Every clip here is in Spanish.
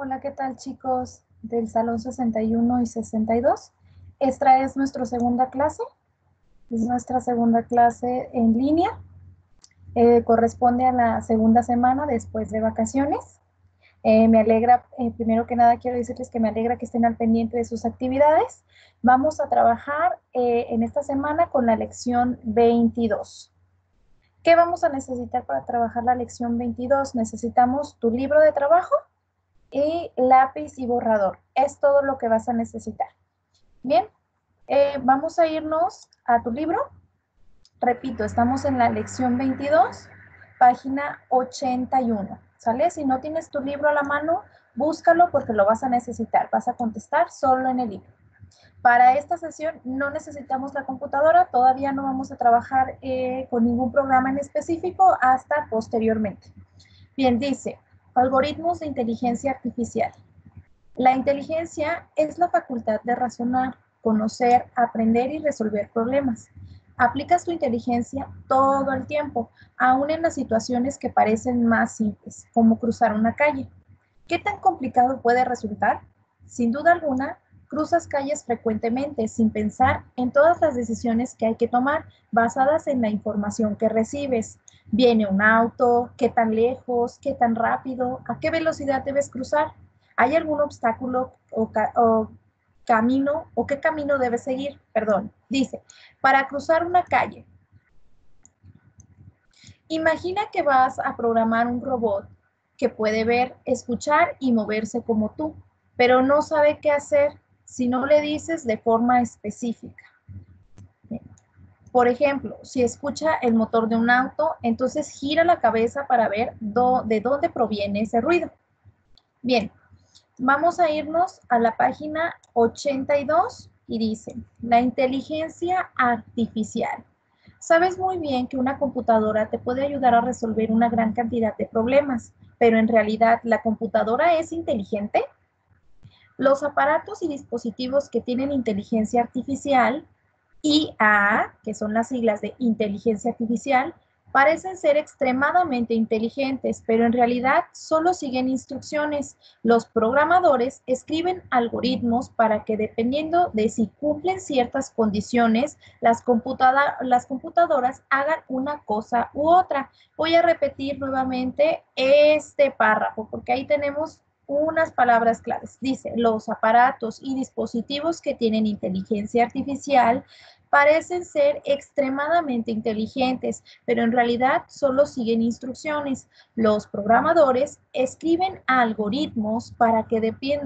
Hola, ¿qué tal chicos del Salón 61 y 62? Esta es nuestra segunda clase. Es nuestra segunda clase en línea. Eh, corresponde a la segunda semana después de vacaciones. Eh, me alegra, eh, primero que nada quiero decirles que me alegra que estén al pendiente de sus actividades. Vamos a trabajar en esta semana con la lección 22. ¿Qué vamos a necesitar para trabajar la lección 22? Necesitamos tu libro de trabajo y lápiz y borrador. Es todo lo que vas a necesitar. Bien, eh, vamos a irnos a tu libro. Repito, estamos en la lección 22, página 81. ¿Sale? Si no tienes tu libro a la mano, búscalo porque lo vas a necesitar. Vas a contestar solo en el libro. Para esta sesión no necesitamos la computadora, todavía no vamos a trabajar eh, con ningún programa en específico hasta posteriormente. Bien, dice, algoritmos de inteligencia artificial. La inteligencia es la facultad de razonar, conocer, aprender y resolver problemas. Aplicas tu inteligencia todo el tiempo, aún en las situaciones que parecen más simples, como cruzar una calle. ¿Qué tan complicado puede resultar? Sin duda alguna, cruzas calles frecuentemente sin pensar en todas las decisiones que hay que tomar basadas en la información que recibes. Viene un auto, qué tan lejos, qué tan rápido, a qué velocidad debes cruzar. ¿Hay algún obstáculo o, camino o qué camino debes seguir? Perdón, dice, para cruzar una calle. Imagina que vas a programar un robot que puede ver, escuchar y moverse como tú, pero no sabe qué hacer si no le dices de forma específica. Por ejemplo, si escucha el motor de un auto, entonces gira la cabeza para ver de dónde proviene ese ruido. Bien, vamos a irnos a la página 82 y dice, la inteligencia artificial. Sabes muy bien que una computadora te puede ayudar a resolver una gran cantidad de problemas, pero en realidad, ¿la computadora es inteligente? Los aparatos y dispositivos que tienen inteligencia artificial, IA, que son las siglas de inteligencia artificial, parecen ser extremadamente inteligentes, pero en realidad solo siguen instrucciones. Los programadores escriben algoritmos para que dependiendo de si cumplen ciertas condiciones, las, las computadoras hagan una cosa u otra. Voy a repetir nuevamente este párrafo porque ahí tenemos unas palabras claves. Dice, los aparatos y dispositivos que tienen inteligencia artificial parecen ser extremadamente inteligentes, pero en realidad solo siguen instrucciones. Los programadores escriben algoritmos para que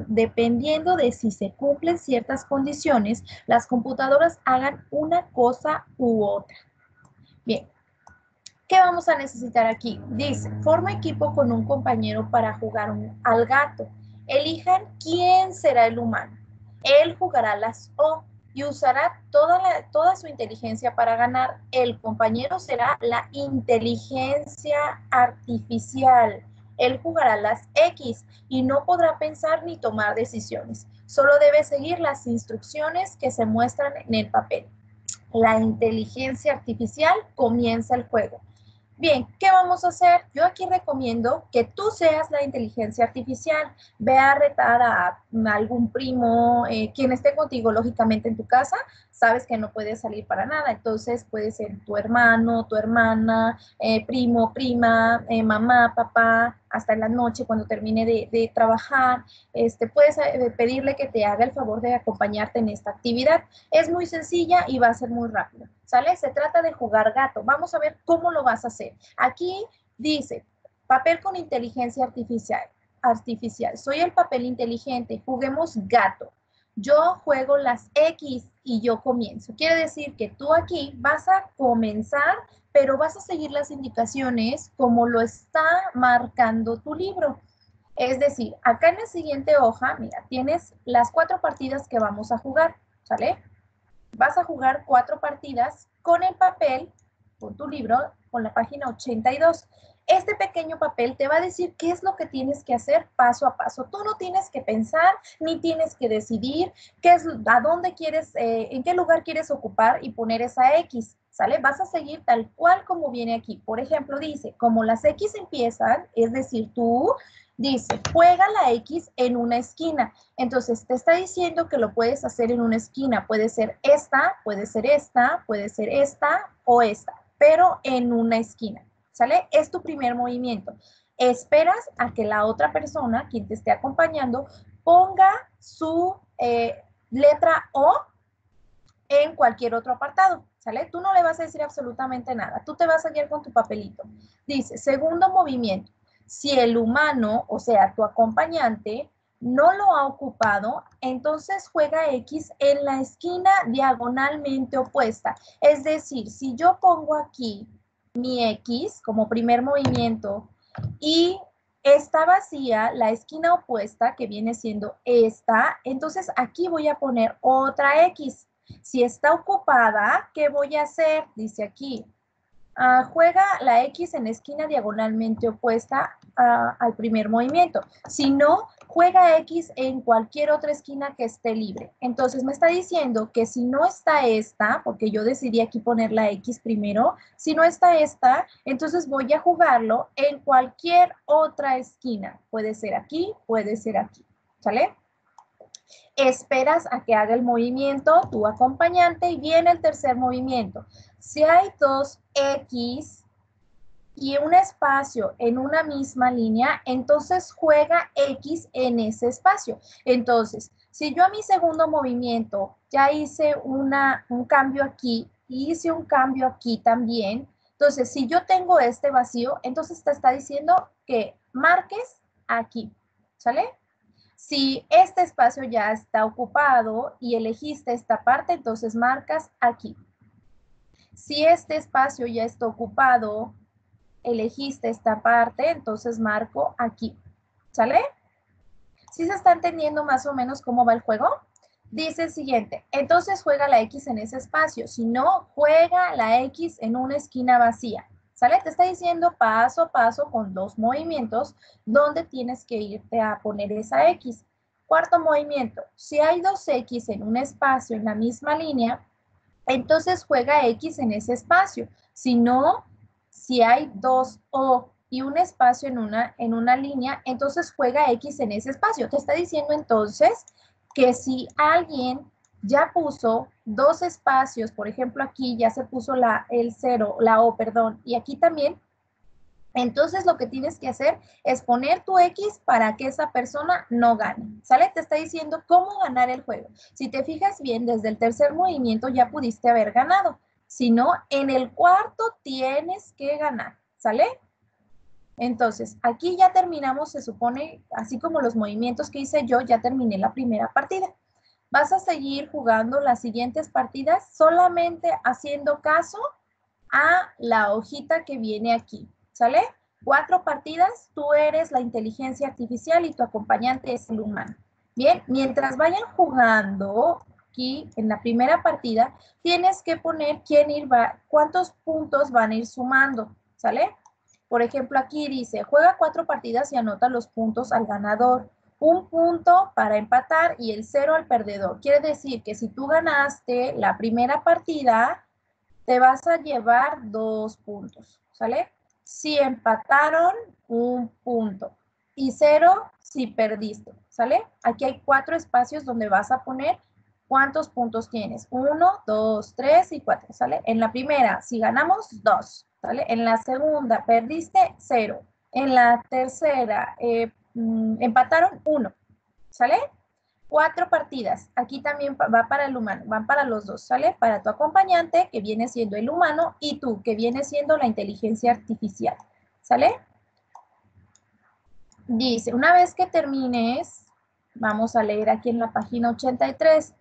dependiendo de si se cumplen ciertas condiciones, las computadoras hagan una cosa u otra. Bien, ¿Qué vamos a necesitar aquí? Dice, forma equipo con un compañero para jugar al gato. Elijan quién será el humano. Él jugará las O y usará toda, toda su inteligencia para ganar. El compañero será la inteligencia artificial. Él jugará las X y no podrá pensar ni tomar decisiones. Solo debe seguir las instrucciones que se muestran en el papel. La inteligencia artificial comienza el juego. Bien, ¿qué vamos a hacer? Yo aquí recomiendo que tú seas la inteligencia artificial. Ve a retar a algún primo, eh, quien esté contigo lógicamente en tu casa, sabes que no puedes salir para nada. Entonces puede ser tu hermano, tu hermana, eh, primo, prima, eh, mamá, papá, hasta en la noche cuando termine de, trabajar. Este, puedes pedirle que te haga el favor de acompañarte en esta actividad. Es muy sencilla y va a ser muy rápida. ¿Sale? Se trata de jugar gato. Vamos a ver cómo lo vas a hacer. Aquí dice, papel con inteligencia artificial. Artificial. Soy el papel inteligente. Juguemos gato. Yo juego las X y yo comienzo. Quiere decir que tú aquí vas a comenzar, pero vas a seguir las indicaciones como lo está marcando tu libro. Es decir, acá en la siguiente hoja, mira, tienes las cuatro partidas que vamos a jugar, ¿sale? vas a jugar cuatro partidas con el papel, con tu libro, con la página 82. Este pequeño papel te va a decir qué es lo que tienes que hacer paso a paso. Tú no tienes que pensar ni tienes que decidir qué es, a dónde quieres, eh, en qué lugar quieres ocupar y poner esa X. ¿Sale? Vas a seguir tal cual como viene aquí. Por ejemplo, dice, como las X empiezan, es decir, tú dice, juega la X en una esquina. Entonces, te está diciendo que lo puedes hacer en una esquina. Puede ser esta, puede ser esta, puede ser esta o esta, pero en una esquina. ¿Sale? Es tu primer movimiento. Esperas a que la otra persona, quien te esté acompañando, ponga su eh, letra O en cualquier otro apartado. ¿Sale? Tú no le vas a decir absolutamente nada. Tú te vas a guiar con tu papelito. Dice, segundo movimiento si el humano, o sea, tu acompañante, no lo ha ocupado, entonces juega X en la esquina diagonalmente opuesta. Es decir, si yo pongo aquí mi X como primer movimiento y está vacía la esquina opuesta, que viene siendo esta, entonces aquí voy a poner otra X. Si está ocupada, ¿qué voy a hacer? Dice aquí, Ah, juega la X en esquina diagonalmente opuesta al primer movimiento. Si no, juega X en cualquier otra esquina que esté libre. Entonces me está diciendo que si no está esta, porque yo decidí aquí poner la X primero, si no está esta, entonces voy a jugarlo en cualquier otra esquina. Puede ser aquí, puede ser aquí. ¿Sale? Esperas a que haga el movimiento tu acompañante y viene el tercer movimiento. Si hay dos X y un espacio en una misma línea, entonces juega X en ese espacio. Entonces, si yo a mi segundo movimiento ya hice una, un cambio aquí y hice un cambio aquí también, entonces si yo tengo este vacío, entonces te está diciendo que marques aquí, ¿sale? Si este espacio ya está ocupado y elegiste esta parte, entonces marcas aquí. Si este espacio ya está ocupado, elegiste esta parte, entonces marco aquí. ¿Sale? ¿Sí se está entendiendo más o menos cómo va el juego? Dice el siguiente, entonces juega la X en ese espacio. Si no, juega la X en una esquina vacía. ¿Sale? Te está diciendo paso a paso con dos movimientos donde tienes que irte a poner esa X. Cuarto movimiento, si hay dos X en un espacio en la misma línea, entonces juega X en ese espacio. Si no, si hay dos O y un espacio en una, en una línea, entonces juega X en ese espacio. Te está diciendo entonces que si alguien ya puso dos espacios, por ejemplo aquí ya se puso la, el cero, la O, perdón, y aquí también, entonces lo que tienes que hacer es poner tu X para que esa persona no gane. ¿Sale? Te está diciendo cómo ganar el juego. Si te fijas bien, desde el tercer movimiento ya pudiste haber ganado. Si no, en el cuarto tienes que ganar. ¿Sale? Entonces, aquí ya terminamos, se supone, así como los movimientos que hice yo, ya terminé la primera partida. Vas a seguir jugando las siguientes partidas solamente haciendo caso a la hojita que viene aquí. ¿Sale? Cuatro partidas, tú eres la inteligencia artificial y tu acompañante es el humano. Bien, mientras vayan jugando aquí en la primera partida, tienes que poner quién ir va, cuántos puntos van a ir sumando, ¿sale? Por ejemplo, aquí dice, juega cuatro partidas y anota los puntos al ganador. Un punto para empatar y el cero al perdedor. Quiere decir que si tú ganaste la primera partida, te vas a llevar dos puntos, ¿sale? Si empataron, un punto. Y cero si perdiste, ¿sale? Aquí hay cuatro espacios donde vas a poner cuántos puntos tienes. Uno, dos, tres y cuatro, ¿sale? En la primera, si ganamos, dos, ¿sale? En la segunda, perdiste, cero. En la tercera, eh, mm, empataron, uno, ¿sale? Cuatro partidas. Aquí también va para el humano, van para los dos, ¿sale? Para tu acompañante, que viene siendo el humano, y tú, que viene siendo la inteligencia artificial, ¿sale? Dice, una vez que termines, vamos a leer aquí en la página 83,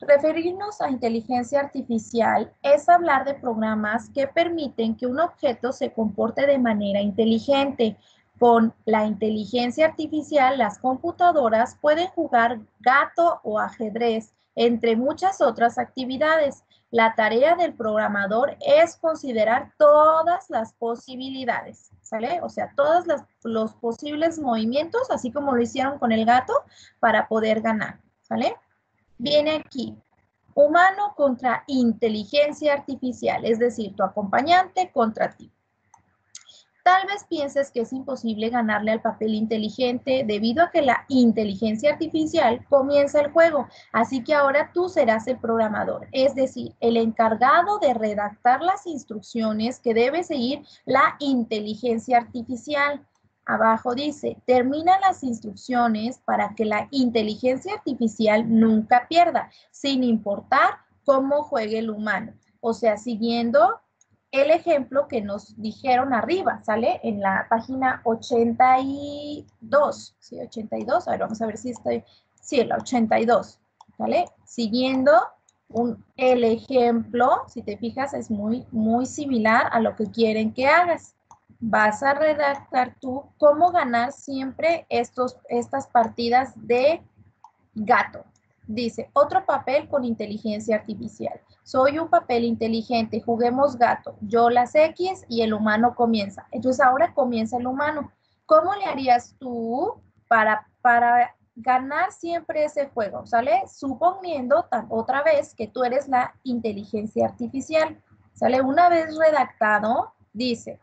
referirnos a inteligencia artificial es hablar de programas que permiten que un objeto se comporte de manera inteligente, con la inteligencia artificial, las computadoras pueden jugar gato o ajedrez, entre muchas otras actividades. La tarea del programador es considerar todas las posibilidades, ¿sale? O sea, todos los posibles movimientos, así como lo hicieron con el gato, para poder ganar, ¿sale? Viene aquí, humano contra inteligencia artificial, es decir, tu acompañante contra ti. Tal vez pienses que es imposible ganarle al papel inteligente debido a que la inteligencia artificial comienza el juego, así que ahora tú serás el programador, es decir, el encargado de redactar las instrucciones que debe seguir la inteligencia artificial. Abajo dice, termina las instrucciones para que la inteligencia artificial nunca pierda, sin importar cómo juegue el humano. O sea, siguiendo el ejemplo que nos dijeron arriba, ¿sale? En la página 82, ¿sí? 82, a ver, vamos a ver si estoy, sí, la 82, ¿vale? Siguiendo un, el ejemplo, si te fijas, es muy, muy similar a lo que quieren que hagas. Vas a redactar tú cómo ganar siempre estos, estas partidas de gato, Dice, otro papel con inteligencia artificial. Soy un papel inteligente, juguemos gato. Yo las X y el humano comienza. Entonces ahora comienza el humano. ¿Cómo le harías tú para, para ganar siempre ese juego? ¿Sale? Suponiendo otra vez que tú eres la inteligencia artificial. ¿Sale? Una vez redactado, dice,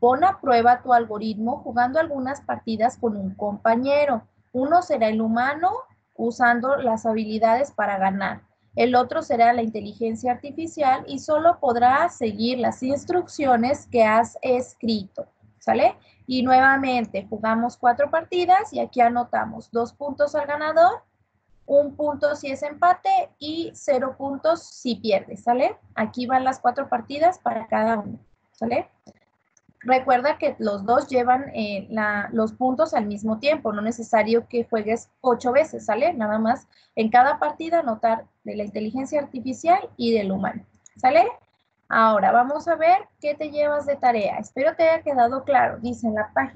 pon a prueba tu algoritmo jugando algunas partidas con un compañero. Uno será el humano usando las habilidades para ganar. El otro será la inteligencia artificial y solo podrá seguir las instrucciones que has escrito. ¿Sale? Y nuevamente jugamos cuatro partidas y aquí anotamos dos puntos al ganador, un punto si es empate y cero puntos si pierde. ¿Sale? Aquí van las cuatro partidas para cada uno. ¿Sale? Recuerda que los dos llevan eh, los puntos al mismo tiempo, no necesario que juegues ocho veces, ¿sale? Nada más en cada partida anotar de la inteligencia artificial y del humano, ¿sale? Ahora vamos a ver qué te llevas de tarea. Espero te haya quedado claro. Dice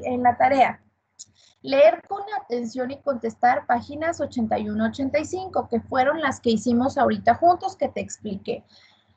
en la tarea, leer con atención y contestar páginas 81-85, que fueron las que hicimos ahorita juntos que te expliqué.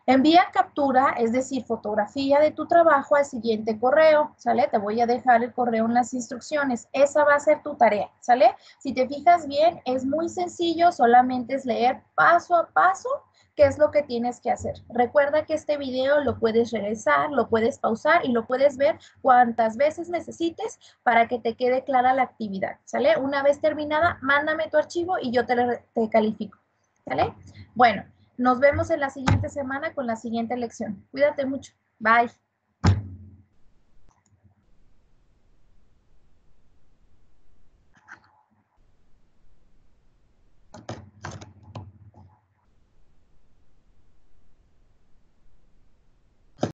Envía captura, es decir, fotografía de tu trabajo al siguiente correo, ¿sale? Te voy a dejar el correo en las instrucciones. Esa va a ser tu tarea, ¿sale? Si te fijas bien, es muy sencillo, solamente es leer paso a paso qué es lo que tienes que hacer. Recuerda que este video lo puedes regresar, lo puedes pausar y lo puedes ver cuantas veces necesites para que te quede clara la actividad, ¿sale? Una vez terminada, mándame tu archivo y yo te, te califico, ¿sale? Bueno. Nos vemos en la siguiente semana con la siguiente lección. Cuídate mucho. Bye.